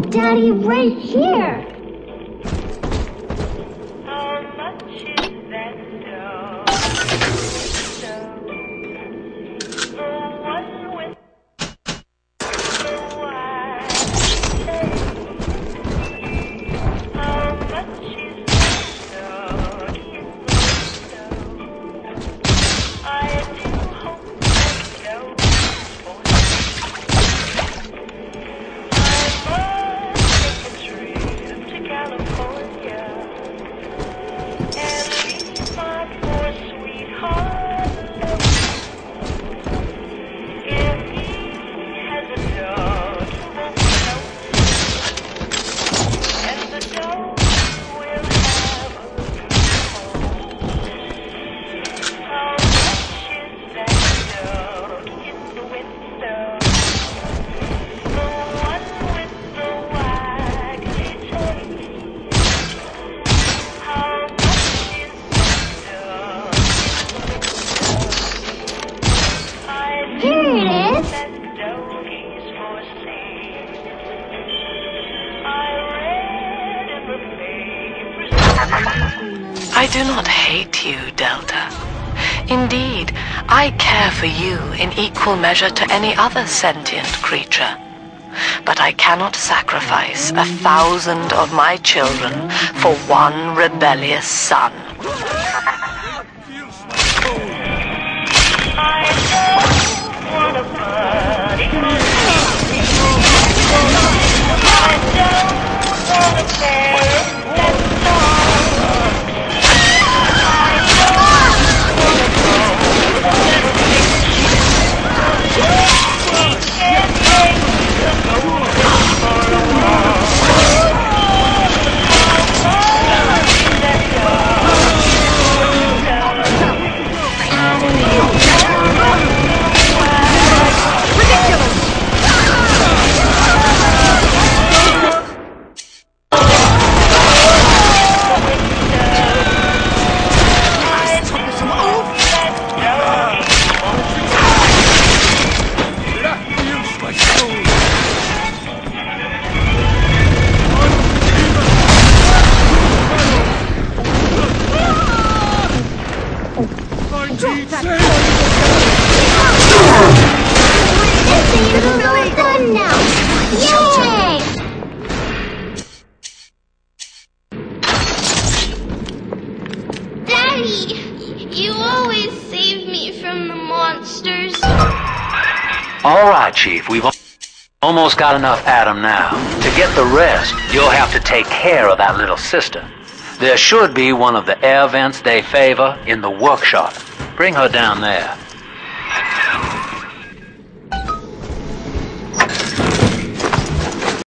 Daddy, right here! I do not hate you, Delta. Indeed, I care for you in equal measure to any other sentient creature. But I cannot sacrifice a thousand of my children for one rebellious son. Daddy, you always save me from the monsters. All right, Chief. We've almost got enough Adam now. To get the rest, you'll have to take care of that little sister. There should be one of the air vents they favor in the workshop. Bring her down there.